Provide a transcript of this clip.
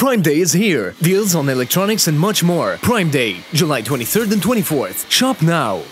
Prime Day is here. Deals on electronics and much more. Prime Day, July 23rd and 24th. Shop now.